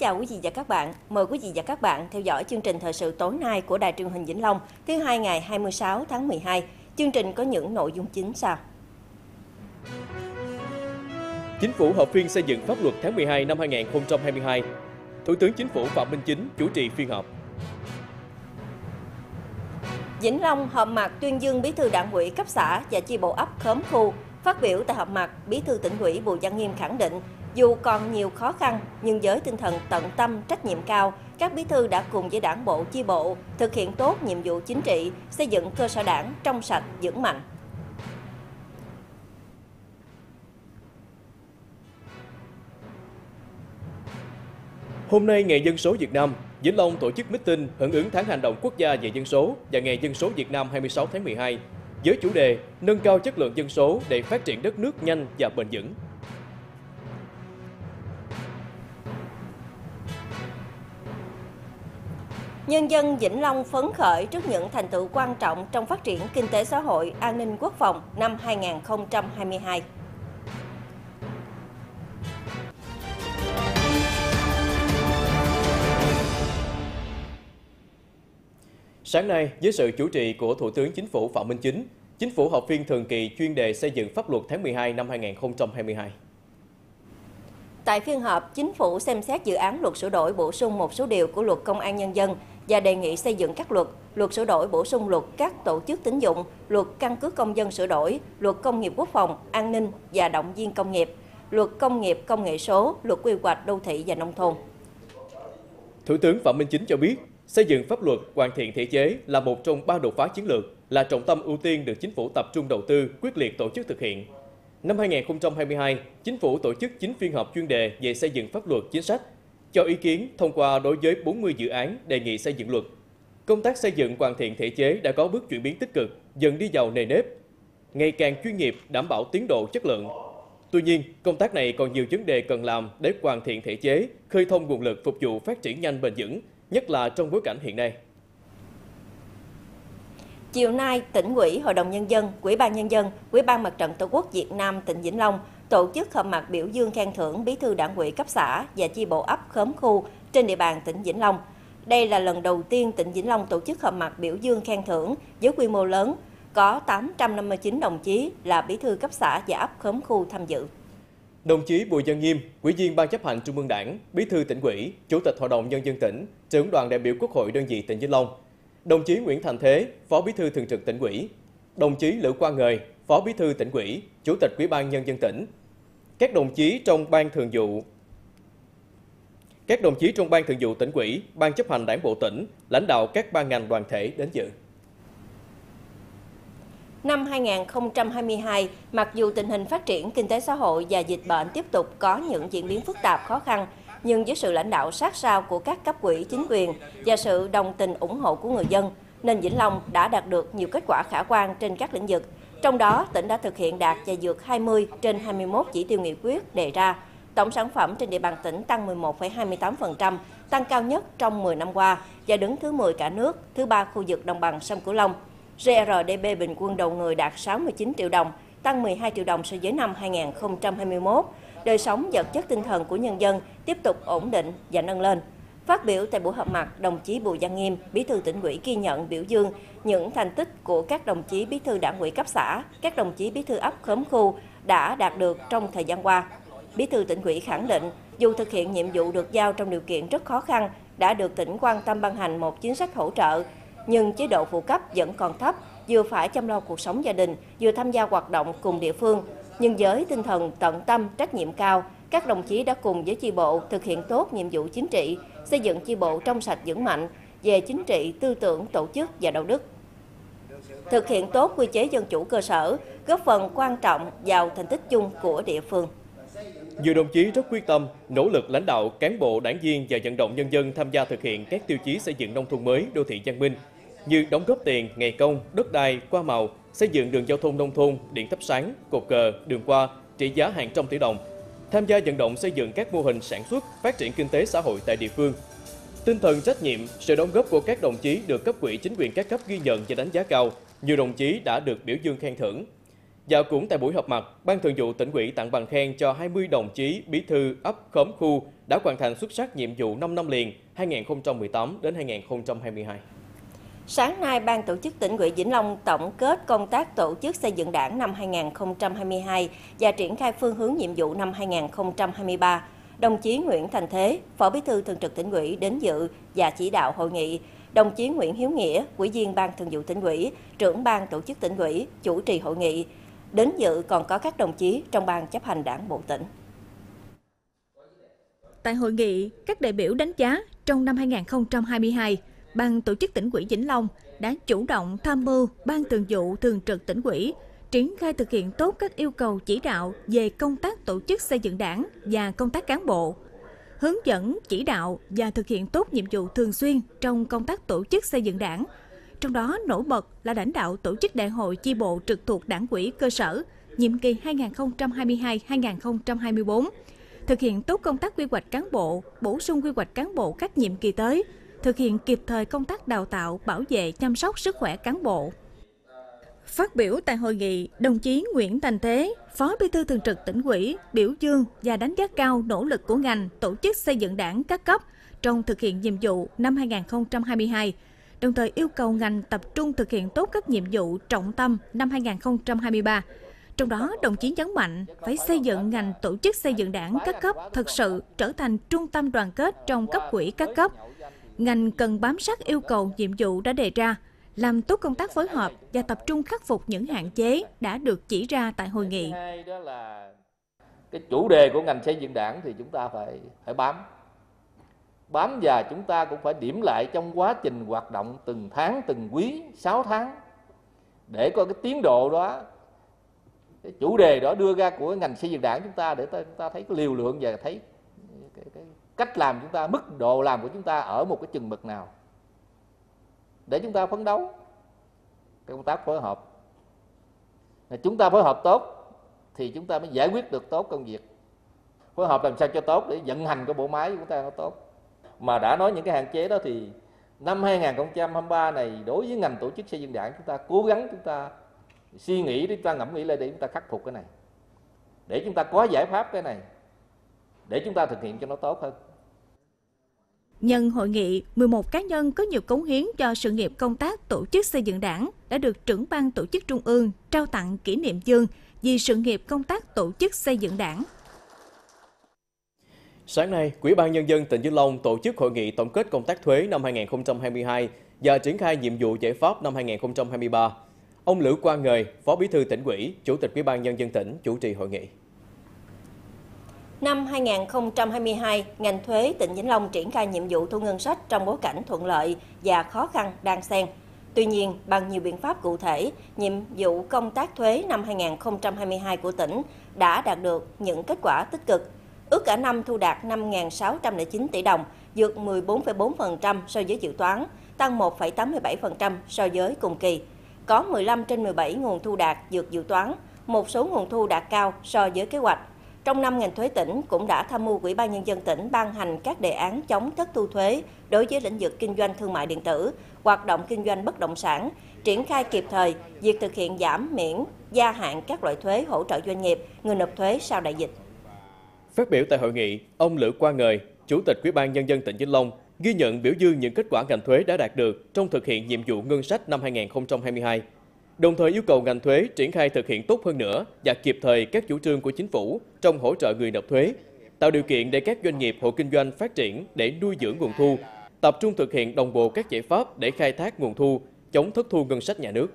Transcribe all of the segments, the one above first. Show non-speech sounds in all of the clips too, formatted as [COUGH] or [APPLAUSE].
chào quý vị và các bạn. Mời quý vị và các bạn theo dõi chương trình thời sự tối nay của Đài truyền hình Vĩnh Long thứ hai ngày 26 tháng 12. Chương trình có những nội dung chính sau. Chính phủ họp phiên xây dựng pháp luật tháng 12 năm 2022. Thủ tướng Chính phủ Phạm Minh Chính chủ trì phiên họp. Vĩnh Long họp mặt tuyên dương bí thư đảng ủy cấp xã và chi bộ ấp khóm khu. Phát biểu tại họp mặt, bí thư tỉnh ủy Bùi Văn Nghiêm khẳng định dù còn nhiều khó khăn, nhưng với tinh thần tận tâm, trách nhiệm cao, các bí thư đã cùng với đảng bộ chi bộ thực hiện tốt nhiệm vụ chính trị, xây dựng cơ sở đảng trong sạch, vững mạnh. Hôm nay, Ngày Dân số Việt Nam, Vĩnh Long tổ chức meeting hưởng ứng tháng hành động quốc gia về dân số và Ngày Dân số Việt Nam 26 tháng 12 với chủ đề nâng cao chất lượng dân số để phát triển đất nước nhanh và bền vững. Nhân dân Vĩnh Long phấn khởi trước những thành tựu quan trọng trong phát triển kinh tế xã hội, an ninh quốc phòng năm 2022. Sáng nay, với sự chủ trì của Thủ tướng Chính phủ Phạm Minh Chính, Chính phủ họp phiên thường kỳ chuyên đề xây dựng pháp luật tháng 12 năm 2022. Tại phiên họp, Chính phủ xem xét dự án luật sửa đổi bổ sung một số điều của luật Công an Nhân dân và đề nghị xây dựng các luật, luật sửa đổi bổ sung luật các tổ chức tín dụng, luật căn cước công dân sửa đổi, luật công nghiệp quốc phòng, an ninh và động viên công nghiệp, luật công nghiệp công nghệ số, luật quy hoạch đô thị và nông thôn. Thủ tướng Phạm Minh Chính cho biết, xây dựng pháp luật hoàn thiện thể chế là một trong ba đột phá chiến lược, là trọng tâm ưu tiên được chính phủ tập trung đầu tư, quyết liệt tổ chức thực hiện. Năm 2022, chính phủ tổ chức 9 phiên họp chuyên đề về xây dựng pháp luật chính sách, cho ý kiến thông qua đối với 40 dự án đề nghị xây dựng luật. Công tác xây dựng hoàn thiện thể chế đã có bước chuyển biến tích cực, dần đi vào nề nếp, ngày càng chuyên nghiệp, đảm bảo tiến độ chất lượng. Tuy nhiên, công tác này còn nhiều vấn đề cần làm để hoàn thiện thể chế, khơi thông nguồn lực phục vụ phát triển nhanh bền vững, nhất là trong bối cảnh hiện nay. Chiều nay, tỉnh ủy, Hội đồng Nhân dân, Ủy ban Nhân dân, Ủy ban Mặt trận Tổ quốc Việt Nam tỉnh Vĩnh Long tổ chức họp mặt biểu dương khen thưởng bí thư đảng ủy cấp xã và chi bộ ấp khóm khu trên địa bàn tỉnh Vĩnh Long. Đây là lần đầu tiên tỉnh Vĩnh Long tổ chức họp mặt biểu dương khen thưởng với quy mô lớn, có 859 đồng chí là bí thư cấp xã và ấp khóm khu tham dự. Đồng chí Bùi Văn Nghiêm, Ủy viên Ban chấp hành Trung ương Đảng, Bí thư tỉnh ủy, Chủ tịch Hội đồng Nhân dân tỉnh, trưởng đoàn đại biểu Quốc hội đơn vị tỉnh Vĩnh Long, đồng chí Nguyễn Thành Thế, Phó Bí thư Thường trực tỉnh ủy, đồng chí Lữ Quang Ngời, Phó Bí thư tỉnh ủy, Chủ tịch Ủy ban Nhân dân tỉnh, các đồng chí trong Ban Thường vụ các đồng chí trong Ban Thường vụ tỉnh ủy, Ban chấp hành Đảng bộ tỉnh, lãnh đạo các ban ngành đoàn thể đến dự. Năm 2022, mặc dù tình hình phát triển kinh tế xã hội và dịch bệnh tiếp tục có những diễn biến phức tạp khó khăn, nhưng với sự lãnh đạo sát sao của các cấp quỹ chính quyền và sự đồng tình ủng hộ của người dân, nên Vĩnh Long đã đạt được nhiều kết quả khả quan trên các lĩnh vực. Trong đó, tỉnh đã thực hiện đạt và vượt 20 trên 21 chỉ tiêu nghị quyết đề ra. Tổng sản phẩm trên địa bàn tỉnh tăng 11,28%, tăng cao nhất trong 10 năm qua và đứng thứ 10 cả nước, thứ ba khu vực đồng bằng sông Cửu Long. GRDP bình quân đầu người đạt 69 triệu đồng, tăng 12 triệu đồng so với năm 2021. Đời sống vật chất tinh thần của nhân dân tiếp tục ổn định và nâng lên. Phát biểu tại buổi họp mặt, đồng chí Bùi Văn Nghiêm, Bí thư tỉnh ủy ghi nhận biểu dương những thành tích của các đồng chí bí thư đảng ủy cấp xã, các đồng chí bí thư ấp khóm khu đã đạt được trong thời gian qua. Bí thư tỉnh ủy khẳng định, dù thực hiện nhiệm vụ được giao trong điều kiện rất khó khăn, đã được tỉnh quan tâm ban hành một chính sách hỗ trợ, nhưng chế độ phụ cấp vẫn còn thấp, vừa phải chăm lo cuộc sống gia đình, vừa tham gia hoạt động cùng địa phương. Nhưng với tinh thần tận tâm, trách nhiệm cao, các đồng chí đã cùng với chi bộ thực hiện tốt nhiệm vụ chính trị, xây dựng chi bộ trong sạch vững mạnh về chính trị, tư tưởng, tổ chức và đạo đức. Thực hiện tốt quy chế dân chủ cơ sở, góp phần quan trọng vào thành tích chung của địa phương. Nhiều đồng chí rất quyết tâm, nỗ lực lãnh đạo, cán bộ, đảng viên và vận động nhân dân tham gia thực hiện các tiêu chí xây dựng nông thôn mới, đô thị văn minh, như đóng góp tiền, ngày công, đất đai, qua màu, xây dựng đường giao thông nông thôn, điện thắp sáng, cột cờ, đường qua, trị giá hàng trăm tỷ đồng, tham gia vận động xây dựng các mô hình sản xuất, phát triển kinh tế xã hội tại địa phương. Tinh thần trách nhiệm, sự đóng góp của các đồng chí được cấp quỹ chính quyền các cấp ghi nhận và đánh giá cao, nhiều đồng chí đã được biểu dương khen thưởng. Và cũng tại buổi họp mặt, Ban Thường vụ tỉnh ủy tặng bằng khen cho 20 đồng chí bí thư ấp khóm khu đã hoàn thành xuất sắc nhiệm vụ 5 năm liền 2018 đến 2022. Sáng nay, Ban tổ chức tỉnh ủy Vĩnh Long tổng kết công tác tổ chức xây dựng đảng năm 2022 và triển khai phương hướng nhiệm vụ năm 2023. Đồng chí Nguyễn Thành Thế, Phó Bí thư Thường trực tỉnh ủy đến dự và chỉ đạo hội nghị. Đồng chí Nguyễn Hiếu Nghĩa, Ủy viên Ban Thường vụ tỉnh ủy, trưởng Ban tổ chức tỉnh ủy, chủ trì hội nghị. Đến dự còn có các đồng chí trong Ban chấp hành đảng bộ tỉnh. Tại hội nghị, các đại biểu đánh giá trong năm 2022, Ban tổ chức tỉnh ủy Vĩnh Long đã chủ động tham mưu Ban thường vụ thường trực tỉnh ủy triển khai thực hiện tốt các yêu cầu chỉ đạo về công tác tổ chức xây dựng đảng và công tác cán bộ, hướng dẫn chỉ đạo và thực hiện tốt nhiệm vụ thường xuyên trong công tác tổ chức xây dựng đảng. Trong đó nổi bật là lãnh đạo tổ chức đại hội chi bộ trực thuộc đảng quỹ cơ sở nhiệm kỳ 2022-2024, thực hiện tốt công tác quy hoạch cán bộ, bổ sung quy hoạch cán bộ các nhiệm kỳ tới, thực hiện kịp thời công tác đào tạo, bảo vệ, chăm sóc sức khỏe cán bộ. Phát biểu tại hội nghị, đồng chí Nguyễn Thành Thế, Phó Bí thư Thường trực tỉnh ủy, biểu dương và đánh giá cao nỗ lực của ngành tổ chức xây dựng đảng các cấp trong thực hiện nhiệm vụ năm 2022, đồng thời yêu cầu ngành tập trung thực hiện tốt các nhiệm vụ trọng tâm năm 2023. Trong đó, đồng chí nhấn mạnh phải xây dựng ngành tổ chức xây dựng đảng các cấp thực sự trở thành trung tâm đoàn kết trong cấp quỹ các cấp. Ngành cần bám sát yêu cầu nhiệm vụ đã đề ra, làm tốt công tác phối hợp và tập trung khắc phục những hạn chế đã được chỉ ra tại hội nghị. đó là cái chủ đề của ngành xây dựng đảng thì chúng ta phải phải bám bám và chúng ta cũng phải điểm lại trong quá trình hoạt động từng tháng từng quý 6 tháng để coi cái tiến độ đó cái chủ đề đó đưa ra của ngành xây dựng đảng chúng ta để ta, chúng ta thấy cái liều lượng và thấy cách làm chúng ta mức độ làm của chúng ta ở một cái chừng mực nào để chúng ta phấn đấu cái công tác phối hợp chúng ta phối hợp tốt thì chúng ta mới giải quyết được tốt công việc phối hợp làm sao cho tốt để vận hành của bộ máy của chúng ta nó tốt mà đã nói những cái hạn chế đó thì năm 2023 này đối với ngành tổ chức xây dựng đảng chúng ta cố gắng chúng ta suy nghĩ để chúng ta ngẫm nghĩ lại để chúng ta khắc phục cái này để chúng ta có giải pháp cái này để chúng ta thực hiện cho nó tốt hơn Nhân hội nghị, 11 cá nhân có nhiều cống hiến cho sự nghiệp công tác tổ chức xây dựng đảng đã được trưởng ban tổ chức trung ương trao tặng kỷ niệm dương vì sự nghiệp công tác tổ chức xây dựng đảng. Sáng nay, Quỹ ban Nhân dân tỉnh Vĩnh Long tổ chức hội nghị tổng kết công tác thuế năm 2022 và triển khai nhiệm vụ giải pháp năm 2023. Ông Lữ Quang Ngời, Phó Bí thư tỉnh ủy, Chủ tịch Quỹ ban Nhân dân tỉnh chủ trì hội nghị. Năm 2022, ngành thuế tỉnh Vĩnh Long triển khai nhiệm vụ thu ngân sách trong bối cảnh thuận lợi và khó khăn đang xen. Tuy nhiên, bằng nhiều biện pháp cụ thể, nhiệm vụ công tác thuế năm 2022 của tỉnh đã đạt được những kết quả tích cực. Ước cả năm thu đạt 5.609 tỷ đồng, vượt 14,4% so với dự toán, tăng 1,87% so với cùng kỳ. Có 15 trên 17 nguồn thu đạt vượt dự toán, một số nguồn thu đạt cao so với kế hoạch. Trong năm, ngành thuế tỉnh cũng đã tham mưu Ủy ban Nhân dân tỉnh ban hành các đề án chống thất thu thuế đối với lĩnh vực kinh doanh thương mại điện tử, hoạt động kinh doanh bất động sản, triển khai kịp thời việc thực hiện giảm miễn, gia hạn các loại thuế hỗ trợ doanh nghiệp, người nộp thuế sau đại dịch. Phát biểu tại hội nghị, ông Lữ Quang Ngời, Chủ tịch Ủy ban Nhân dân tỉnh Vĩnh Long, ghi nhận biểu dương những kết quả ngành thuế đã đạt được trong thực hiện nhiệm vụ ngân sách năm 2022 đồng thời yêu cầu ngành thuế triển khai thực hiện tốt hơn nữa và kịp thời các chủ trương của chính phủ trong hỗ trợ người nộp thuế, tạo điều kiện để các doanh nghiệp hộ kinh doanh phát triển để nuôi dưỡng nguồn thu, tập trung thực hiện đồng bộ các giải pháp để khai thác nguồn thu, chống thất thu ngân sách nhà nước.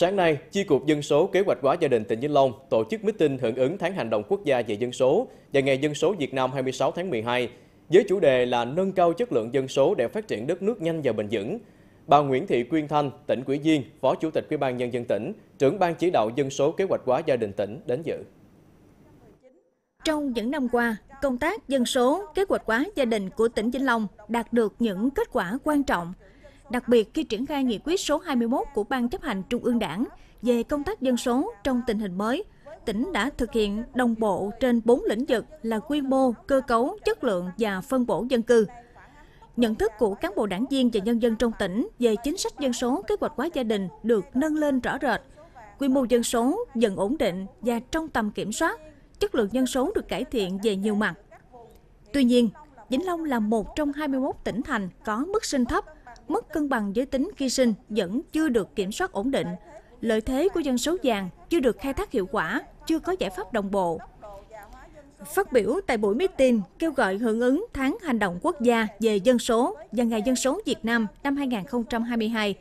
Sáng nay, Chi cục Dân số Kế hoạch hóa gia đình tỉnh Vĩnh Long tổ chức meeting hưởng ứng tháng hành động quốc gia về dân số và Ngày Dân số Việt Nam 26 tháng 12 với chủ đề là nâng cao chất lượng dân số để phát triển đất nước nhanh và bền vững. Bà Nguyễn Thị Quyên Thanh, tỉnh ủy viên, Phó Chủ tịch Ủy ban nhân dân tỉnh, trưởng ban chỉ đạo dân số kế hoạch hóa gia đình tỉnh đến dự. Trong những năm qua, công tác dân số kế hoạch hóa gia đình của tỉnh Vĩnh Long đạt được những kết quả quan trọng đặc biệt khi triển khai nghị quyết số 21 của Ban chấp hành Trung ương Đảng về công tác dân số trong tình hình mới, tỉnh đã thực hiện đồng bộ trên 4 lĩnh vực là quy mô, cơ cấu, chất lượng và phân bổ dân cư. Nhận thức của cán bộ đảng viên và nhân dân trong tỉnh về chính sách dân số kế hoạch hóa gia đình được nâng lên rõ rệt. Quy mô dân số dần ổn định và trong tầm kiểm soát, chất lượng dân số được cải thiện về nhiều mặt. Tuy nhiên, Vĩnh Long là một trong 21 tỉnh thành có mức sinh thấp, mất cân bằng giới tính khi sinh vẫn chưa được kiểm soát ổn định. Lợi thế của dân số vàng chưa được khai thác hiệu quả, chưa có giải pháp đồng bộ. Phát biểu tại buổi meeting kêu gọi hưởng ứng tháng hành động quốc gia về dân số và Ngày dân số Việt Nam năm 2022,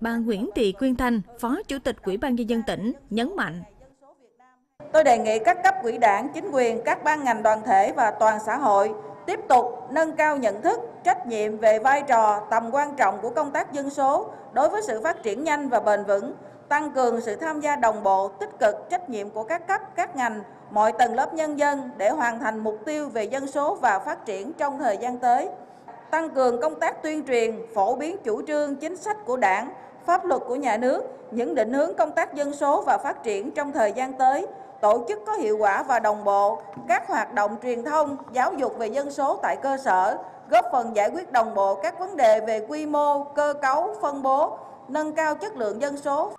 bà Nguyễn Thị Quyên Thanh, Phó Chủ tịch Ủy ban nhân dân tỉnh nhấn mạnh Tôi đề nghị các cấp quỹ đảng, chính quyền, các ban ngành đoàn thể và toàn xã hội tiếp tục nâng cao nhận thức, trách nhiệm về vai trò, tầm quan trọng của công tác dân số đối với sự phát triển nhanh và bền vững, tăng cường sự tham gia đồng bộ, tích cực, trách nhiệm của các cấp, các ngành, mọi tầng lớp nhân dân để hoàn thành mục tiêu về dân số và phát triển trong thời gian tới. Tăng cường công tác tuyên truyền, phổ biến chủ trương, chính sách của đảng, pháp luật của nhà nước, những định hướng công tác dân số và phát triển trong thời gian tới, tổ chức có hiệu quả và đồng bộ các hoạt động truyền thông, giáo dục về dân số tại cơ sở, góp phần giải quyết đồng bộ các vấn đề về quy mô, cơ cấu, phân bố, nâng cao chất lượng dân số.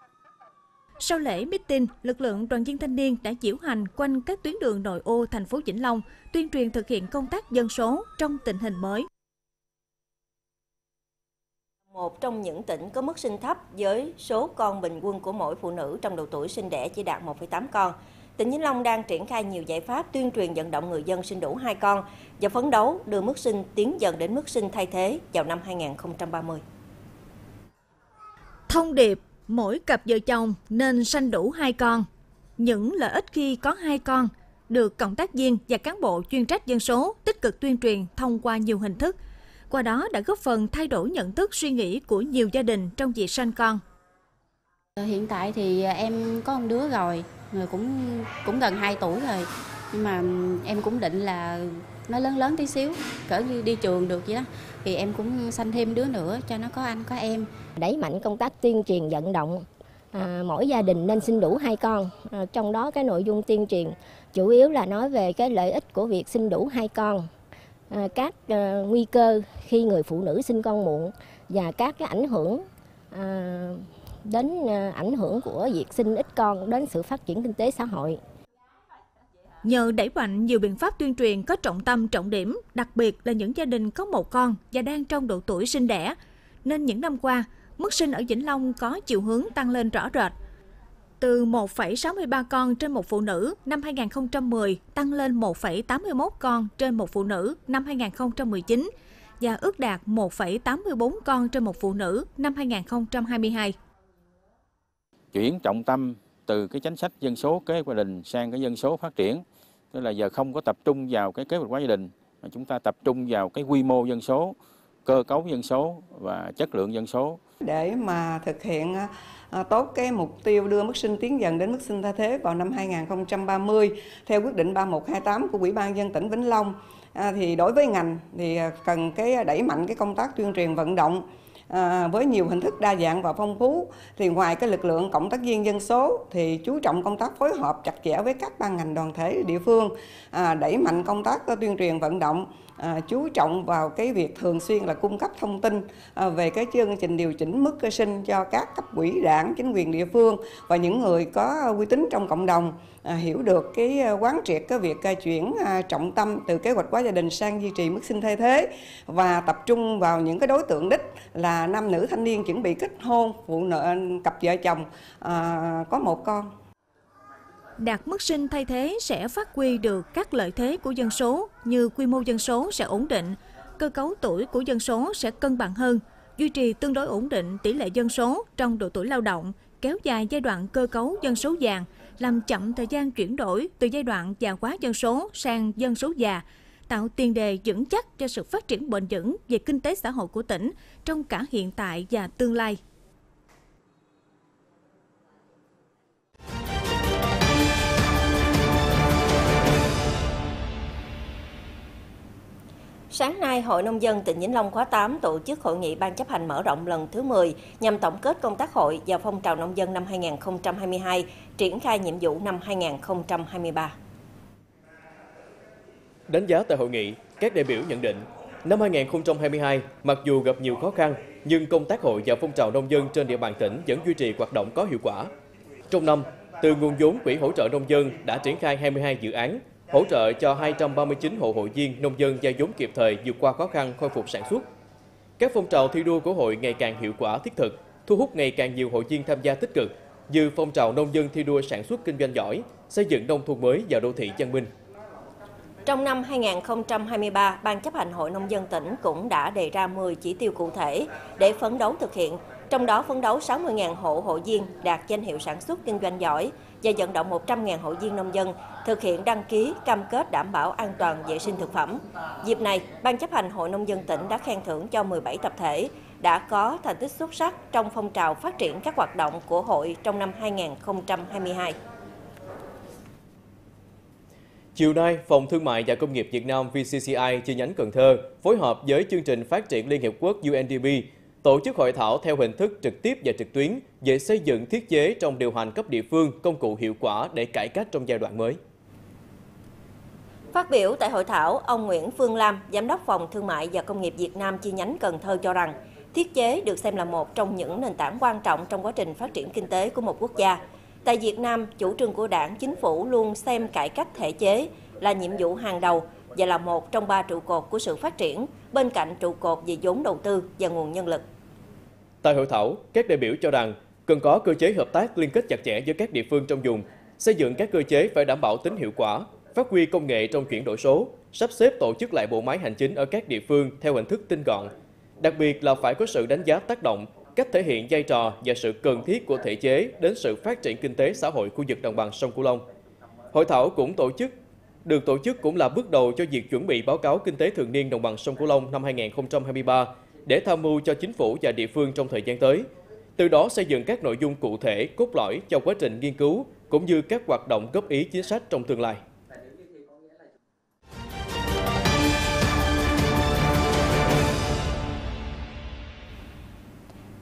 Sau lễ meeting, lực lượng đoàn viên thanh niên đã diễu hành quanh các tuyến đường nội ô thành phố Vĩnh Long, tuyên truyền thực hiện công tác dân số trong tình hình mới. Một trong những tỉnh có mức sinh thấp với số con bình quân của mỗi phụ nữ trong độ tuổi sinh đẻ chỉ đạt 1,8 con tỉnh Vĩnh Long đang triển khai nhiều giải pháp tuyên truyền vận động người dân sinh đủ hai con và phấn đấu đưa mức sinh tiến dần đến mức sinh thay thế vào năm 2030. Thông điệp mỗi cặp vợ chồng nên sanh đủ hai con. Những lợi ích khi có hai con được cộng tác viên và cán bộ chuyên trách dân số tích cực tuyên truyền thông qua nhiều hình thức. Qua đó đã góp phần thay đổi nhận thức suy nghĩ của nhiều gia đình trong việc sanh con. Hiện tại thì em có một đứa rồi, người cũng cũng gần 2 tuổi rồi. Nhưng mà em cũng định là nó lớn lớn tí xíu cỡ như đi trường được vậy đó. Thì em cũng sanh thêm đứa nữa cho nó có anh có em. Đẩy mạnh công tác tuyên truyền vận động. À, mỗi gia đình nên sinh đủ hai con. À, trong đó cái nội dung tuyên truyền chủ yếu là nói về cái lợi ích của việc sinh đủ hai con. À, các à, nguy cơ khi người phụ nữ sinh con muộn và các cái ảnh hưởng à, đến ờ, ảnh hưởng của việc sinh ít con đến sự phát triển kinh tế xã hội. Nhờ đẩy mạnh nhiều biện pháp tuyên truyền có trọng tâm trọng điểm, đặc biệt là những gia đình có một con và đang trong độ tuổi sinh đẻ, nên những năm qua, mức sinh ở Vĩnh Long có chiều hướng tăng lên rõ rệt. Từ 1,63 con trên một phụ nữ năm 2010 tăng lên 1,81 con trên một phụ nữ năm 2019 và ước đạt 1,84 con trên một phụ nữ năm 2022 chuyển trọng tâm từ cái chính sách dân số kế hoạch gia đình sang cái dân số phát triển. Tức là giờ không có tập trung vào cái kế hoạch hóa gia đình mà chúng ta tập trung vào cái quy mô dân số cơ cấu dân số và chất lượng dân số. Để mà thực hiện à, à, tốt cái mục tiêu đưa mức sinh tiến dần đến mức sinh thay thế vào năm 2030 theo quyết định 3128 của Ủy ban dân tỉnh Vĩnh Long à, thì đối với ngành thì à, cần cái đẩy mạnh cái công tác tuyên truyền vận động à, với nhiều hình thức đa dạng và phong phú thì ngoài cái lực lượng cộng tác viên dân số thì chú trọng công tác phối hợp chặt chẽ với các ban ngành đoàn thể địa phương à, đẩy mạnh công tác tuyên truyền vận động à, chú trọng vào cái việc thường xuyên là cung cấp thông tin à, về cái chương trình điều chỉnh mức cơ sinh cho các cấp quỹ đảng chính quyền địa phương và những người có uy tín trong cộng đồng à, hiểu được cái à, quán triệt cái việc à, chuyển à, trọng tâm từ kế hoạch hóa gia đình sang duy trì mức sinh thay thế và tập trung vào những cái đối tượng đích là nam nữ thanh niên chuẩn bị kết hôn phụ nữ cặp vợ chồng à, có một con đạt mức sinh thay thế sẽ phát huy được các lợi thế của dân số như quy mô dân số sẽ ổn định, cơ cấu tuổi của dân số sẽ cân bằng hơn, duy trì tương đối ổn định tỷ lệ dân số trong độ tuổi lao động, kéo dài giai đoạn cơ cấu dân số vàng, làm chậm thời gian chuyển đổi từ giai đoạn già hóa dân số sang dân số già, tạo tiền đề vững chắc cho sự phát triển bền vững về kinh tế xã hội của tỉnh trong cả hiện tại và tương lai. Sáng nay, Hội Nông dân tỉnh Vĩnh Long khóa 8 tổ chức hội nghị ban chấp hành mở rộng lần thứ 10 nhằm tổng kết công tác hội và phong trào nông dân năm 2022, triển khai nhiệm vụ năm 2023. Đánh giá tại hội nghị, các đại biểu nhận định, năm 2022, mặc dù gặp nhiều khó khăn, nhưng công tác hội và phong trào nông dân trên địa bàn tỉnh vẫn duy trì hoạt động có hiệu quả. Trong năm, từ nguồn vốn Quỹ hỗ trợ nông dân đã triển khai 22 dự án, hỗ trợ cho 239 hộ hội viên nông dân gia vốn kịp thời vượt qua khó khăn khôi phục sản xuất. Các phong trào thi đua của hội ngày càng hiệu quả thiết thực, thu hút ngày càng nhiều hội viên tham gia tích cực, như phong trào nông dân thi đua sản xuất kinh doanh giỏi, xây dựng nông thôn mới và đô thị văn minh. Trong năm 2023, Ban chấp hành Hội Nông dân tỉnh cũng đã đề ra 10 chỉ tiêu cụ thể để phấn đấu thực hiện, trong đó phấn đấu 60.000 hộ hội viên đạt danh hiệu sản xuất kinh doanh giỏi và vận động 100.000 hội viên nông dân thực hiện đăng ký cam kết đảm bảo an toàn vệ sinh thực phẩm. Dịp này, Ban chấp hành Hội Nông dân tỉnh đã khen thưởng cho 17 tập thể đã có thành tích xuất sắc trong phong trào phát triển các hoạt động của hội trong năm 2022. Chiều nay, Phòng Thương mại và Công nghiệp Việt Nam VCCI chi nhánh Cần Thơ phối hợp với chương trình phát triển Liên Hiệp Quốc UNDP tổ chức hội thảo theo hình thức trực tiếp và trực tuyến về xây dựng thiết chế trong điều hành cấp địa phương công cụ hiệu quả để cải cách trong giai đoạn mới. Phát biểu tại hội thảo, ông Nguyễn Phương Lam, Giám đốc Phòng Thương mại và Công nghiệp Việt Nam chi nhánh Cần Thơ cho rằng, thiết chế được xem là một trong những nền tảng quan trọng trong quá trình phát triển kinh tế của một quốc gia. Tại Việt Nam, chủ trương của đảng, chính phủ luôn xem cải cách thể chế là nhiệm vụ hàng đầu và là một trong ba trụ cột của sự phát triển, bên cạnh trụ cột về vốn đầu tư và nguồn nhân lực. Tại hội thảo, các đại biểu cho rằng cần có cơ chế hợp tác liên kết chặt chẽ giữa các địa phương trong vùng, xây dựng các cơ chế phải đảm bảo tính hiệu quả, phát huy công nghệ trong chuyển đổi số, sắp xếp tổ chức lại bộ máy hành chính ở các địa phương theo hình thức tinh gọn. Đặc biệt là phải có sự đánh giá tác động, cách thể hiện vai trò và sự cần thiết của thể chế đến sự phát triển kinh tế xã hội khu vực đồng bằng sông Cửu Long. Hội thảo cũng tổ chức được tổ chức cũng là bước đầu cho việc chuẩn bị báo cáo kinh tế thường niên đồng bằng sông Cửu Long năm 2023 để tham mưu cho chính phủ và địa phương trong thời gian tới. Từ đó xây dựng các nội dung cụ thể, cốt lõi cho quá trình nghiên cứu cũng như các hoạt động góp ý chính sách trong tương lai.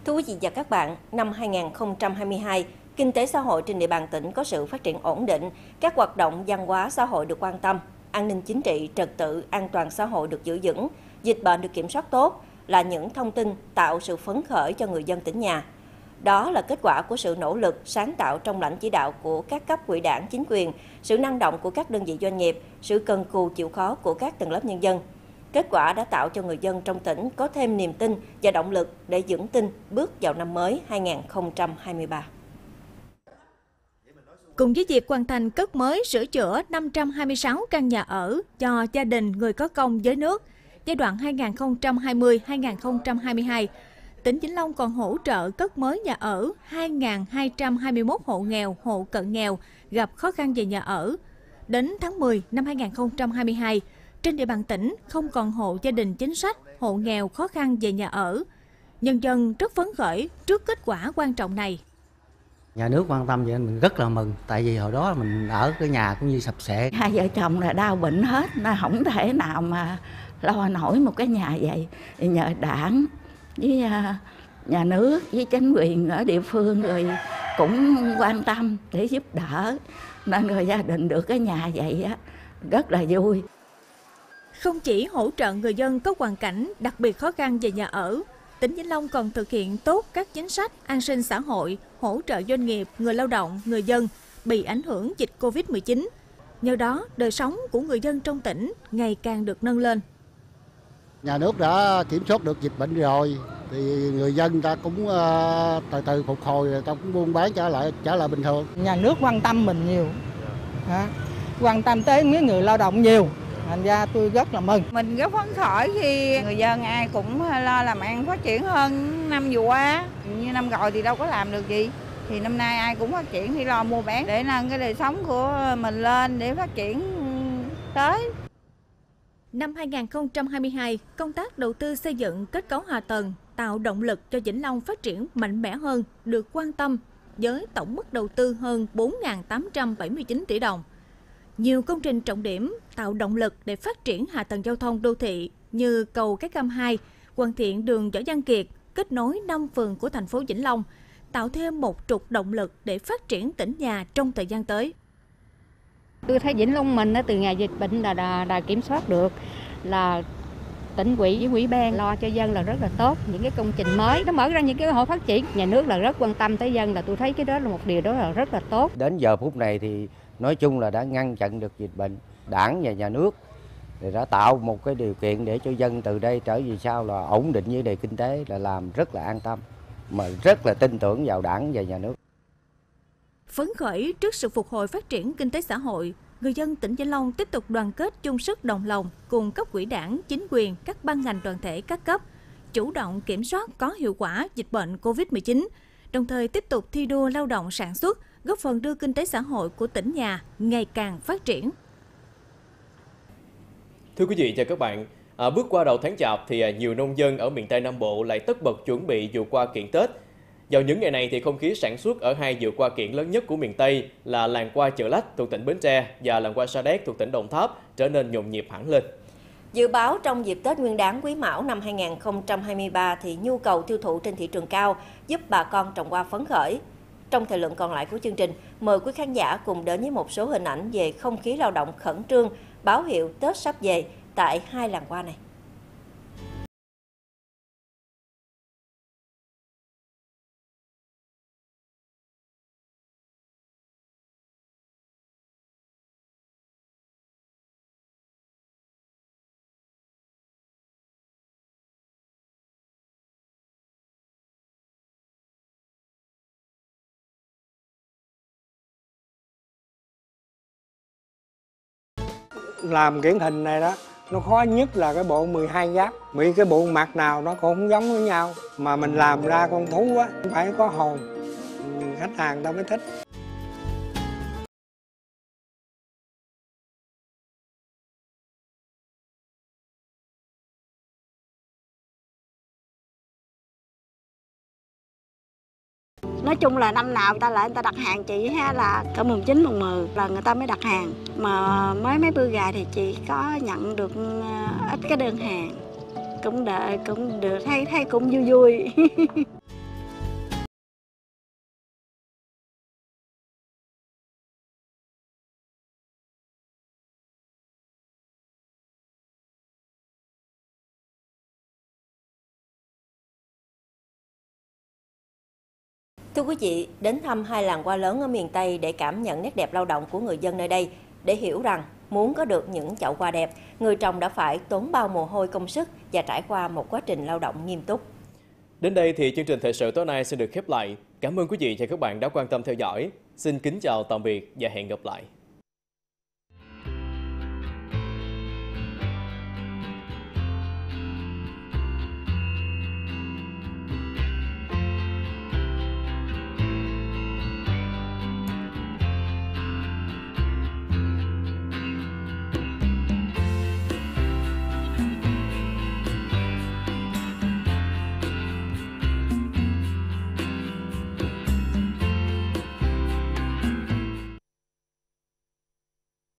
Thưa quý vị và các bạn, năm 2022, kinh tế xã hội trên địa bàn tỉnh có sự phát triển ổn định, các hoạt động văn hóa xã hội được quan tâm, an ninh chính trị, trật tự, an toàn xã hội được giữ vững, dịch bệnh được kiểm soát tốt là những thông tin tạo sự phấn khởi cho người dân tỉnh nhà. Đó là kết quả của sự nỗ lực, sáng tạo trong lãnh chỉ đạo của các cấp quỹ đảng, chính quyền, sự năng động của các đơn vị doanh nghiệp, sự cần cù chịu khó của các tầng lớp nhân dân. Kết quả đã tạo cho người dân trong tỉnh có thêm niềm tin và động lực để vững tin bước vào năm mới 2023. Cùng với việc hoàn thành cất mới sửa chữa 526 căn nhà ở cho gia đình người có công với nước giai đoạn 2020-2022, tỉnh Vĩnh Long còn hỗ trợ cất mới nhà ở 2.221 hộ nghèo, hộ cận nghèo gặp khó khăn về nhà ở. Đến tháng 10 năm 2022, trên địa bàn tỉnh không còn hộ gia đình chính sách, hộ nghèo khó khăn về nhà ở. Nhân dân rất phấn khởi trước kết quả quan trọng này. Nhà nước quan tâm vậy mình rất là mừng Tại vì hồi đó mình ở cái nhà cũng như sập sệ Hai vợ chồng là đau bệnh hết Nó không thể nào mà lo nổi một cái nhà vậy thì nhờ đảng với à, nhà nước với chính quyền ở địa phương rồi cũng quan tâm để giúp đỡ nên người gia đình được cái nhà vậy á rất là vui không chỉ hỗ trợ người dân có hoàn cảnh đặc biệt khó khăn về nhà ở tỉnh Vĩnh Long còn thực hiện tốt các chính sách an sinh xã hội, hỗ trợ doanh nghiệp, người lao động, người dân bị ảnh hưởng dịch Covid-19. Nhờ đó, đời sống của người dân trong tỉnh ngày càng được nâng lên. Nhà nước đã kiểm soát được dịch bệnh rồi thì người dân ta cũng uh, từ từ phục hồi rồi ta cũng buôn bán trở lại trở lại bình thường. Nhà nước quan tâm mình nhiều. Hả? Quan tâm tới mấy người lao động nhiều thành ra tôi rất là mừng. Mình rất phấn khởi khi người dân ai cũng lo làm ăn phát triển hơn năm vừa qua. Như năm rồi thì đâu có làm được gì. Thì năm nay ai cũng phát triển thì lo mua bán để nâng cái đời sống của mình lên để phát triển tới. Năm 2022, công tác đầu tư xây dựng kết cấu hạ tầng tạo động lực cho Vĩnh Long phát triển mạnh mẽ hơn được quan tâm với tổng mức đầu tư hơn 4.879 tỷ đồng. Nhiều công trình trọng điểm tạo động lực để phát triển hạ tầng giao thông đô thị như cầu Cái Cam 2, hoàn thiện đường Võ Văn Kiệt, kết nối 5 phường của thành phố Vĩnh Long, tạo thêm một trục động lực để phát triển tỉnh nhà trong thời gian tới. Tôi thấy Vĩnh Long mình từ ngày dịch bệnh là đã, đã kiểm soát được. Là tỉnh quỹ với quỹ ban lo cho dân là rất là tốt. Những cái công trình mới nó mở ra những cái hội phát triển. Nhà nước là rất quan tâm tới dân là tôi thấy cái đó là một điều đó là rất là tốt. Đến giờ phút này thì nói chung là đã ngăn chặn được dịch bệnh. Đảng và nhà nước thì đã tạo một cái điều kiện để cho dân từ đây trở về sau là ổn định với đề kinh tế là làm rất là an tâm mà rất là tin tưởng vào đảng và nhà nước phấn khởi trước sự phục hồi phát triển kinh tế xã hội người dân tỉnh Vĩnh Long tiếp tục đoàn kết chung sức đồng lòng cùng cấp quỹ đảng, chính quyền, các ban ngành đoàn thể các cấp, chủ động kiểm soát có hiệu quả dịch bệnh COVID-19, đồng thời tiếp tục thi đua lao động sản xuất, góp phần đưa kinh tế xã hội của tỉnh nhà ngày càng phát triển. Thưa quý vị và các bạn, à, bước qua đầu tháng chạp thì à, nhiều nông dân ở miền Tây Nam Bộ lại tất bật chuẩn bị dù qua kiện Tết vào những ngày này thì không khí sản xuất ở hai dự qua kiện lớn nhất của miền Tây là làng qua chợ lách thuộc tỉnh Bến Tre và làng qua Sa Đéc thuộc tỉnh Đồng Tháp trở nên nhộn nhịp hẳn lên. Dự báo trong dịp Tết Nguyên đán Quý Mão năm 2023 thì nhu cầu tiêu thụ trên thị trường cao giúp bà con trồng hoa phấn khởi. Trong thời lượng còn lại của chương trình, mời quý khán giả cùng đến với một số hình ảnh về không khí lao động khẩn trương, báo hiệu Tết sắp về tại hai làng hoa này. Làm kiển hình này đó, nó khó nhất là cái bộ 12 giáp. Bị cái bộ mặt nào nó cũng không giống với nhau, mà mình làm ra con thú á phải có hồn. Khách hàng tao mới thích. Nói chung là năm nào người ta lại người ta đặt hàng chị ha, là cỡ mùng chín, mùng mười là người ta mới đặt hàng. Mà mới mấy bữa gà thì chị có nhận được à, ít cái đơn hàng. Cũng đợi, cũng được, thấy thấy cũng vui vui. [LAUGHS] Thưa quý vị, đến thăm hai làng hoa lớn ở miền Tây để cảm nhận nét đẹp lao động của người dân nơi đây, để hiểu rằng muốn có được những chậu hoa đẹp, người trồng đã phải tốn bao mồ hôi công sức và trải qua một quá trình lao động nghiêm túc. Đến đây thì chương trình thời sự tối nay xin được khép lại. Cảm ơn quý vị và các bạn đã quan tâm theo dõi. Xin kính chào tạm biệt và hẹn gặp lại.